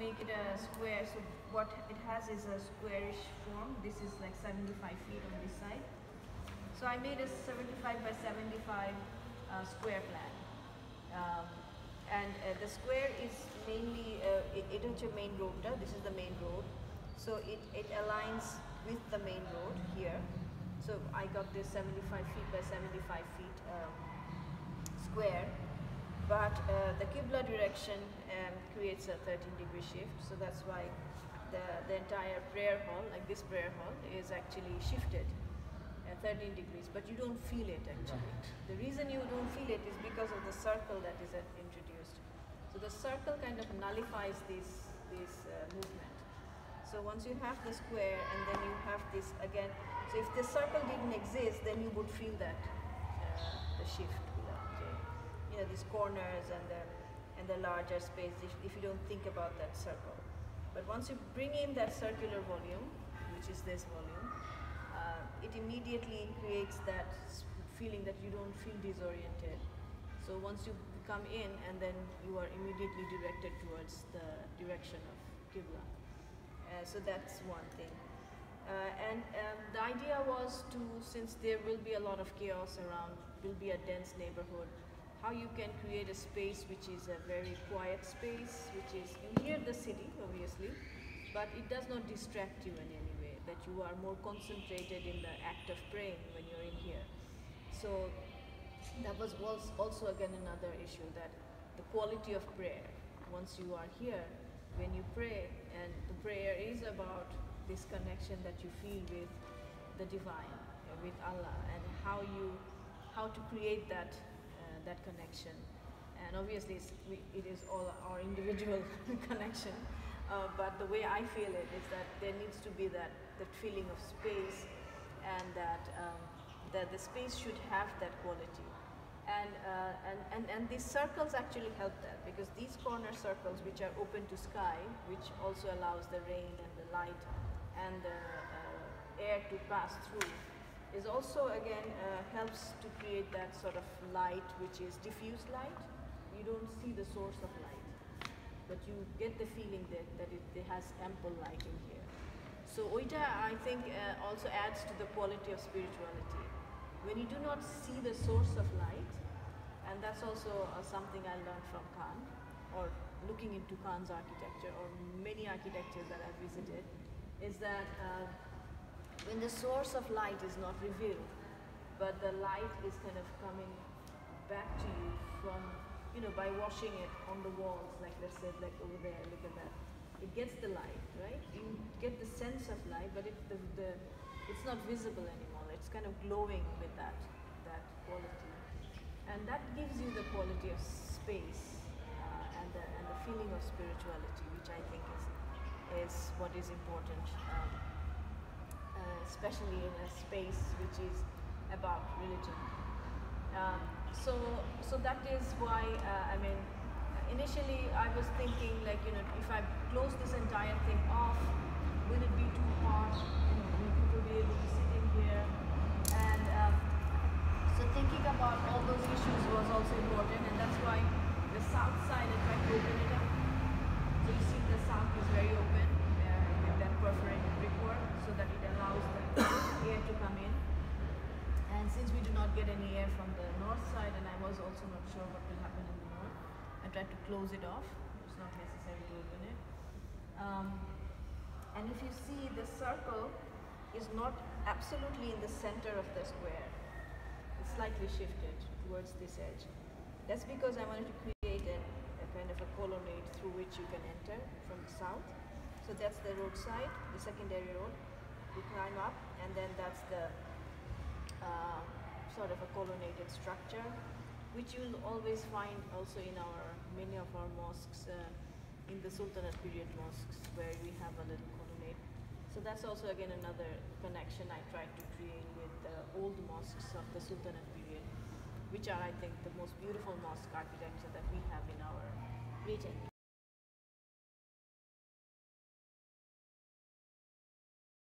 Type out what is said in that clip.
make it a square, so what it has is a squarish form. This is like 75 feet on this side. So I made a 75 by 75 uh, square plan. Um, and uh, the square is mainly, uh, it, is your main road, this is the main road. So it, it aligns with the main road here. So I got this 75 feet by 75 feet um, square. But uh, the Qibla direction um, creates a 13 degree shift. So that's why the, the entire prayer hall, like this prayer hall, is actually shifted uh, 13 degrees, but you don't feel it actually. The reason you don't feel it is because of the circle that is uh, introduced. So the circle kind of nullifies this, this uh, movement. So once you have the square and then you have this again, so if the circle didn't exist, then you would feel that uh, the shift, know, these corners and the and the larger space if, if you don't think about that circle. But once you bring in that circular volume, which is this volume, uh, it immediately creates that feeling that you don't feel disoriented. So once you come in and then you are immediately directed towards the direction of Qibla. Uh, so that's one thing. Uh, and um, the idea was to, since there will be a lot of chaos around, will be a dense neighborhood, how you can create a space which is a very quiet space, which is, you hear the city obviously, but it does not distract you in any way, that you are more concentrated in the act of praying when you're in here. So that was, also again another issue that the quality of prayer, once you are here, when you pray, and the prayer is about this connection that you feel with the divine, with Allah, and how you, how to create that, that connection. And obviously, we, it is all our individual connection. Uh, but the way I feel it is that there needs to be that, that feeling of space, and that um, that the space should have that quality. And, uh, and, and, and these circles actually help that because these corner circles which are open to sky, which also allows the rain and the light and the uh, air to pass through, is also again uh, helps to create that sort of light which is diffuse light. You don't see the source of light, but you get the feeling that, that it, it has ample light in here. So Oita, I think, uh, also adds to the quality of spirituality. When you do not see the source of light, and that's also uh, something I learned from Kahn, or looking into Kahn's architecture, or many architectures that I've visited, is that uh, when the source of light is not revealed, but the light is kind of coming back to you from, you know, by washing it on the walls, like let's say, like over there, look at that. It gets the light, right? You get the sense of light, but it, the, the, it's not visible anymore. It's kind of glowing with that, that quality. And that gives you the quality of space uh, and, the, and the feeling of spirituality, which I think is, is what is important, um, especially in a space which is about religion. Um, so, so that is why, uh, I mean, initially I was thinking like, you know, if I close this entire thing off, will it be too hot? You know, will people be able to sit in here? And um, so thinking about all those issues was also important and that's why the south side I tried to open it up. So you see the south is very open uh, with that perforated brickwork so that it allows the air to come in. And since we do not get any air from the north side, and I was also not sure what will happen in the north, I tried to close it off. It's not necessary to open it. Um, and if you see, the circle is not absolutely in the center of the square. It's slightly shifted towards this edge. That's because I wanted to create a, a kind of a colonnade through which you can enter from the south. So that's the roadside, the secondary road. You climb up, and then that's the sort of a colonnaded structure, which you'll always find also in our many of our mosques, uh, in the Sultanate period mosques, where we have a little colonnade. So that's also again another connection I tried to create with the old mosques of the Sultanate period, which are I think the most beautiful mosque architecture that we have in our region.